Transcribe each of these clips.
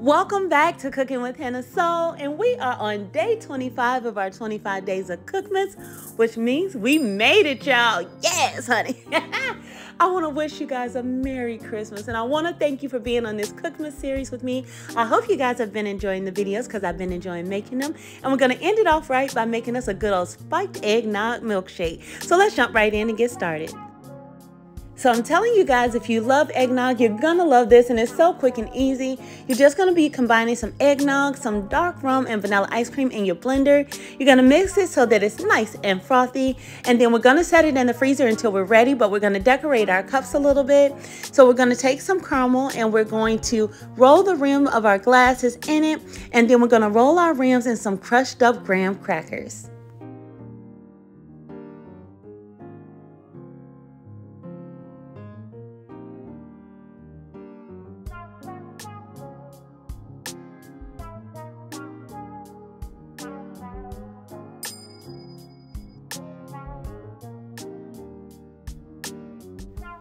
Welcome back to Cooking with Hint of Soul, and we are on day 25 of our 25 days of Cookmas, which means we made it, y'all. Yes, honey. I want to wish you guys a Merry Christmas, and I want to thank you for being on this Cookmas series with me. I hope you guys have been enjoying the videos because I've been enjoying making them, and we're going to end it off right by making us a good old spiked eggnog milkshake. So let's jump right in and get started. So I'm telling you guys, if you love eggnog, you're gonna love this and it's so quick and easy. You're just gonna be combining some eggnog, some dark rum and vanilla ice cream in your blender. You're gonna mix it so that it's nice and frothy. And then we're gonna set it in the freezer until we're ready, but we're gonna decorate our cups a little bit. So we're gonna take some caramel and we're going to roll the rim of our glasses in it. And then we're gonna roll our rims in some crushed up graham crackers.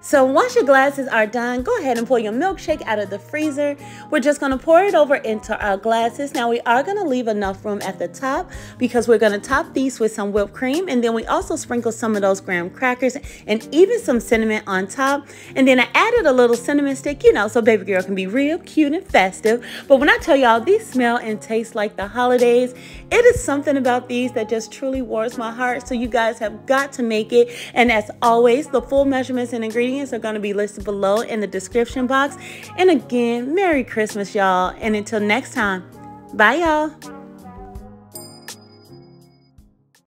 So once your glasses are done, go ahead and pull your milkshake out of the freezer. We're just gonna pour it over into our glasses. Now we are gonna leave enough room at the top because we're gonna top these with some whipped cream and then we also sprinkle some of those graham crackers and even some cinnamon on top. And then I added a little cinnamon stick, you know, so baby girl can be real cute and festive. But when I tell y'all these smell and taste like the holidays, it is something about these that just truly warms my heart. So you guys have got to make it. And as always, the full measurements and ingredients ingredients are going to be listed below in the description box. And again, Merry Christmas, y'all. And until next time, bye, y'all.